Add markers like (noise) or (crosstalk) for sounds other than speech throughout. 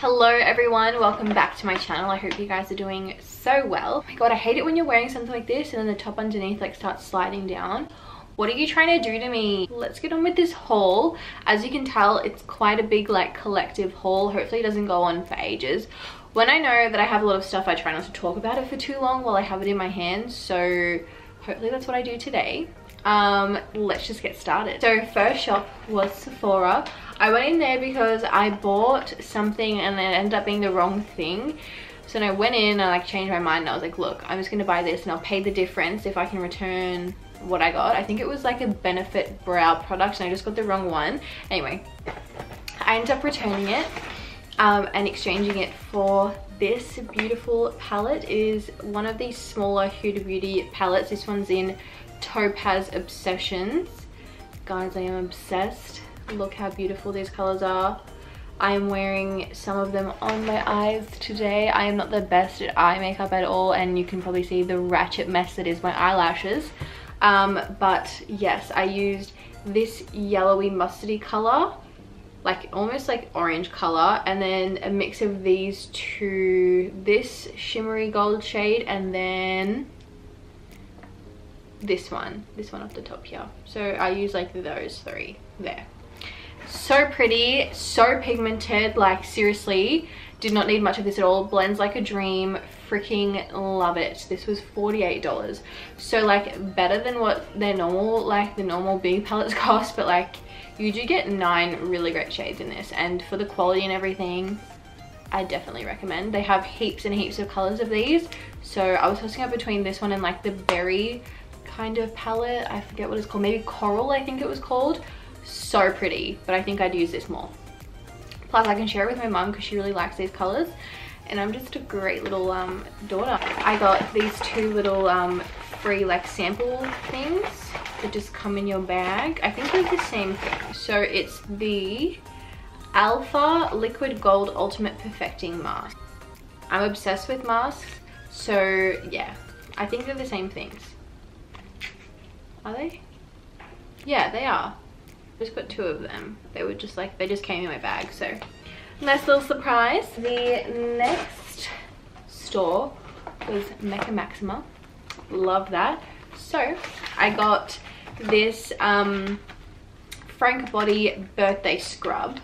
Hello everyone, welcome back to my channel. I hope you guys are doing so well. Oh my god, I hate it when you're wearing something like this and then the top underneath like starts sliding down. What are you trying to do to me? Let's get on with this haul. As you can tell, it's quite a big like collective haul. Hopefully it doesn't go on for ages. When I know that I have a lot of stuff, I try not to talk about it for too long while I have it in my hands. So hopefully that's what I do today. Um, let's just get started. So first shop was Sephora. I went in there because I bought something and it ended up being the wrong thing. So I went in and I like changed my mind and I was like, look, I'm just gonna buy this and I'll pay the difference if I can return what I got. I think it was like a Benefit brow product and I just got the wrong one. Anyway, I ended up returning it um, and exchanging it for this beautiful palette. It is one of these smaller Huda Beauty palettes. This one's in Topaz Obsessions. Guys, I am obsessed. Look how beautiful these colors are. I am wearing some of them on my eyes today. I am not the best at eye makeup at all and you can probably see the ratchet mess that is my eyelashes. Um, but yes, I used this yellowy mustardy color like almost like orange color and then a mix of these two this shimmery gold shade and then this one this one off the top here so i use like those three there so pretty so pigmented like seriously did not need much of this at all blends like a dream freaking love it this was 48 dollars so like better than what their normal like the normal b palettes (laughs) cost but like you do get nine really great shades in this and for the quality and everything I definitely recommend. They have heaps and heaps of colors of these. So I was tossing up between this one and like the berry kind of palette. I forget what it's called. Maybe coral I think it was called. So pretty, but I think I'd use this more. Plus I can share it with my mum because she really likes these colors. And I'm just a great little um, daughter. I got these two little um, free like sample things that just come in your bag. I think they're the same thing. So it's the Alpha Liquid Gold Ultimate Perfecting Mask. I'm obsessed with masks. So yeah, I think they're the same things. Are they? Yeah, they are. Just got two of them. They were just like, they just came in my bag. So nice little surprise. The next store was Mecca Maxima. Love that. So I got this um, Frank Body birthday scrub.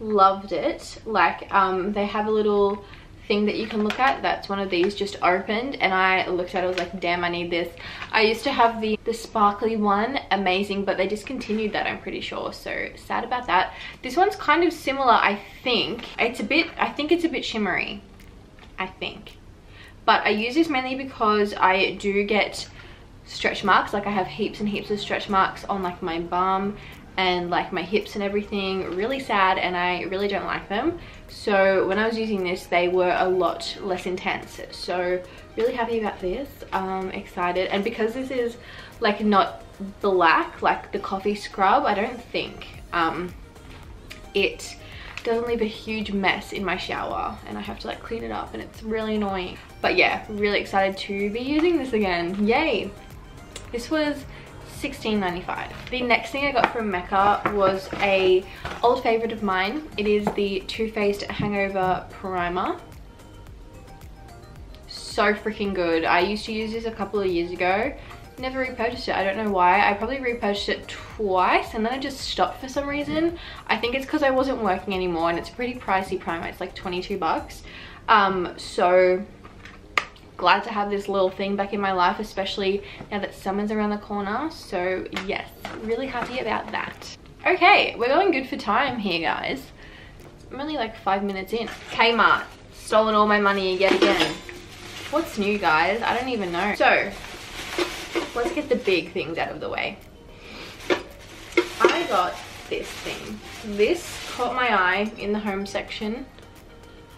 Loved it. Like um, they have a little thing that you can look at that's one of these just opened and I looked at it I was like damn I need this. I used to have the the sparkly one amazing but they discontinued that I'm pretty sure so sad about that. This one's kind of similar I think. It's a bit I think it's a bit shimmery I think. But I use this mainly because I do get stretch marks like I have heaps and heaps of stretch marks on like my bum and like my hips and everything really sad and I really don't like them. So when I was using this they were a lot less intense. So really happy about this. Um excited. And because this is like not black like the coffee scrub I don't think um it doesn't leave a huge mess in my shower and I have to like clean it up and it's really annoying. But yeah really excited to be using this again. Yay! This was $16.95. The next thing I got from Mecca was a old favorite of mine. It is the Too Faced Hangover Primer. So freaking good. I used to use this a couple of years ago. Never repurchased it. I don't know why. I probably repurchased it twice and then I just stopped for some reason. I think it's because I wasn't working anymore and it's a pretty pricey primer. It's like 22 bucks. Um, so glad to have this little thing back in my life, especially now that summer's around the corner. So yes, really happy about that. Okay, we're going good for time here, guys. I'm only like five minutes in. Kmart, stolen all my money yet again. What's new, guys? I don't even know. So, let's get the big things out of the way. I got this thing. This caught my eye in the home section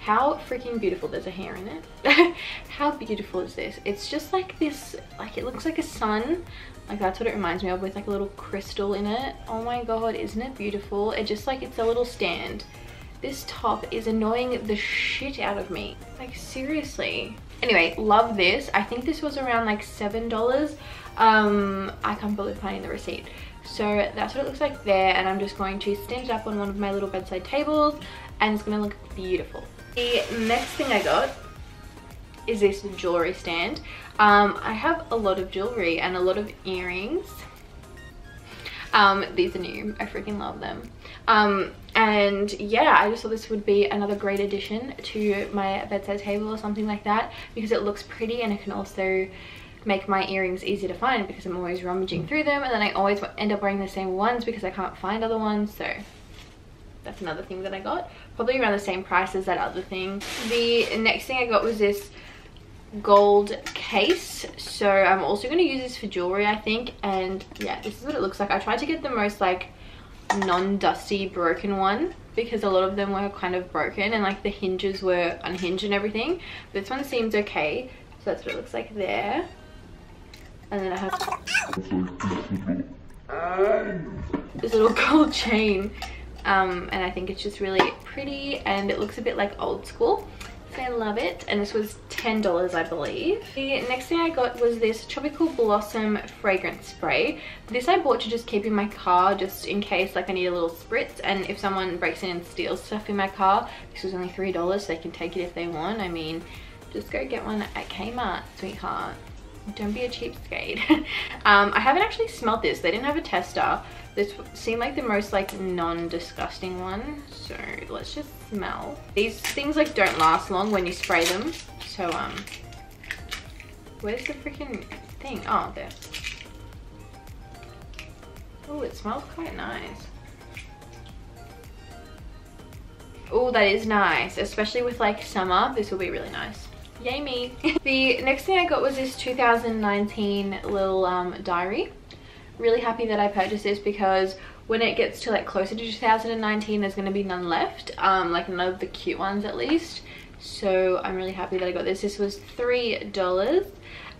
how freaking beautiful there's a hair in it. (laughs) How beautiful is this? It's just like this like it looks like a sun. Like that's what it reminds me of with like a little crystal in it. Oh my god isn't it beautiful? It just like it's a little stand. This top is annoying the shit out of me. Like seriously. Anyway love this. I think this was around like seven dollars. Um i can't believe finding the receipt So that's what it looks like there and I'm just going to stand it up on one of my little bedside tables and it's gonna look beautiful. The next thing I got is this jewelry stand. Um, I have a lot of jewelry and a lot of earrings. Um, these are new. I freaking love them. Um, and yeah, I just thought this would be another great addition to my bedside table or something like that because it looks pretty and it can also make my earrings easy to find because I'm always rummaging mm. through them and then I always end up wearing the same ones because I can't find other ones. So that's another thing that I got. Probably around the same price as that other thing. The next thing I got was this gold case so i'm also going to use this for jewelry i think and yeah this is what it looks like i tried to get the most like non-dusty broken one because a lot of them were kind of broken and like the hinges were unhinged and everything this one seems okay so that's what it looks like there and then i have (laughs) this little (laughs) gold chain um, and i think it's just really pretty and it looks a bit like old school so I love it. And this was $10, I believe. The next thing I got was this Tropical Blossom fragrance spray. This I bought to just keep in my car just in case like I need a little spritz. And if someone breaks in and steals stuff in my car, this was only $3 so they can take it if they want. I mean, just go get one at Kmart, sweetheart. Don't be a cheapskate. (laughs) um, I haven't actually smelled this. They didn't have a tester. This seemed like the most like non-disgusting one. So let's just smell. These things like don't last long when you spray them. So um, where's the freaking thing? Oh, there. Oh, it smells quite nice. Oh, that is nice. Especially with like summer, this will be really nice. Yay me. (laughs) the next thing I got was this 2019 little um, diary. Really happy that I purchased this because when it gets to like closer to 2019 there's going to be none left um like none of the cute ones at least. So i'm really happy that i got this. This was three dollars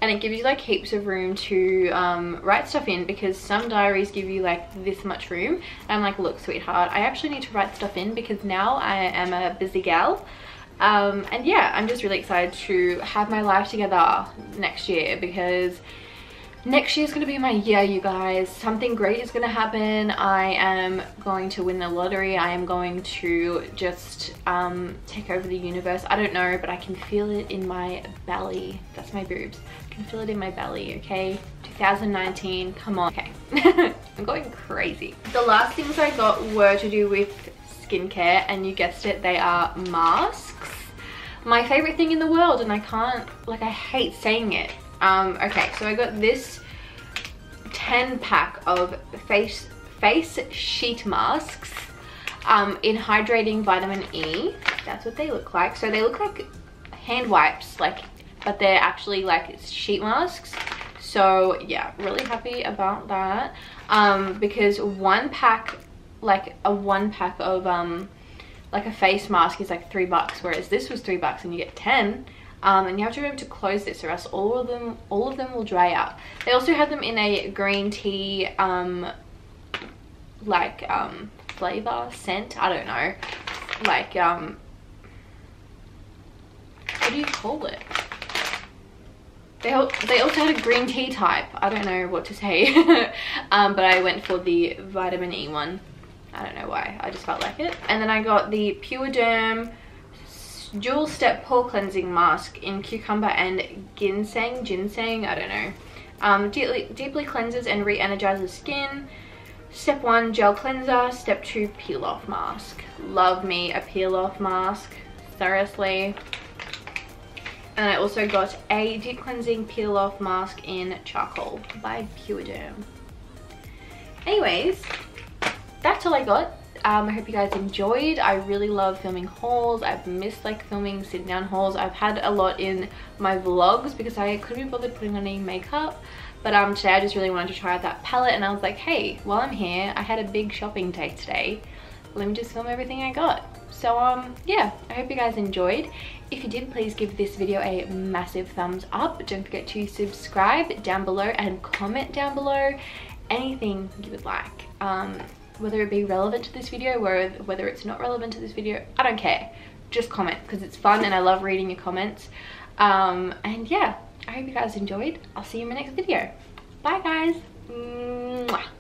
and it gives you like heaps of room to um, write stuff in because some diaries give you like this much room. And i'm like look sweetheart i actually need to write stuff in because now i am a busy gal um, and yeah i'm just really excited to have my life together next year because next year is going to be my year you guys. Something great is going to happen. I am going to win the lottery. I am going to just um, take over the universe. I don't know but i can feel it in my belly. That's my boobs. I can feel it in my belly okay? 2019 come on. Okay. (laughs) I'm going crazy. The last things i got were to do with skincare and you guessed it they are masks my favorite thing in the world and i can't like i hate saying it um, okay, so I got this 10 pack of face, face sheet masks um, in hydrating vitamin E. That's what they look like. So they look like hand wipes, like, but they're actually like sheet masks. So yeah, really happy about that. Um, because one pack, like a one pack of um, like a face mask is like three bucks, whereas this was three bucks and you get 10 um, and you have to remember to close this or else all of them all of them will dry out. They also had them in a green tea um, like um, flavor scent i don't know like um what do you call it? They, they also had a green tea type i don't know what to say (laughs) um, but i went for the vitamin e one i don't know why i just felt like it. And then i got the pure derm dual step pore cleansing mask in cucumber and ginseng ginseng i don't know. Um, deeply, deeply cleanses and re-energizes skin. Step one gel cleanser. Step two peel off mask. Love me a peel off mask seriously. And I also got a deep cleansing peel off mask in charcoal by Pure Derm. Anyways, that's all I got. Um, i hope you guys enjoyed. I really love filming hauls i've missed like filming sit down hauls i've had a lot in my vlogs because i couldn't be bothered putting on any makeup. But um today i just really wanted to try out that palette and i was like hey while i'm here i had a big shopping day today. Let me just film everything i got. So um yeah i hope you guys enjoyed. If you did please give this video a massive thumbs up. Don't forget to subscribe down below and comment down below. Anything you would like. Um whether it be relevant to this video or whether it's not relevant to this video i don't care. Just comment because it's fun and i love reading your comments. Um, and yeah i hope you guys enjoyed. I'll see you in my next video. Bye guys. Mwah.